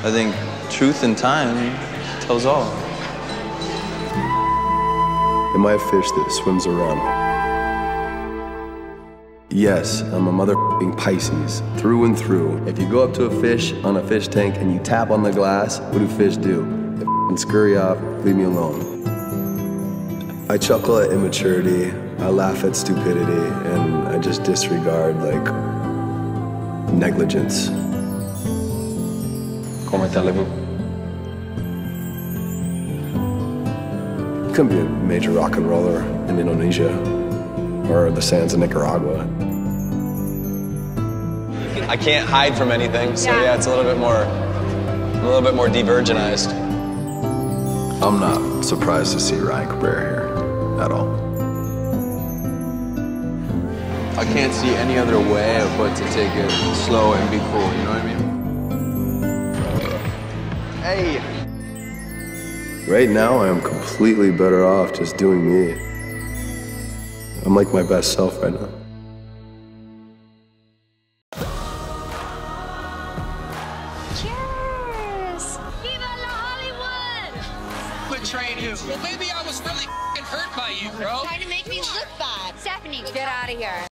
I think truth and time tells all. Am I a fish that swims around? Yes, I'm a motherfucking Pisces, through and through. If you go up to a fish on a fish tank and you tap on the glass, what do fish do? They scurry off, leave me alone. I chuckle at immaturity, I laugh at stupidity, and I just disregard, like, negligence. Comment allez-vous? Couldn't be a major rock and roller in Indonesia or the sands of Nicaragua. I can't hide from anything, so Yeah. yeah, it's a little bit more, a little bit more de-virginized. I'm not surprised to see Ryan Cabrera here at all. I can't see any other way but to take it slow and be cool, you know what I mean? Hey! Right now, I am completely better off just doing me. I'm like my best self right now. Cheers! Viva la Hollywood! Betrayed who? Well, maybe I was really hurt by you, bro. Trying to make me look bad. Stephanie, get out of here.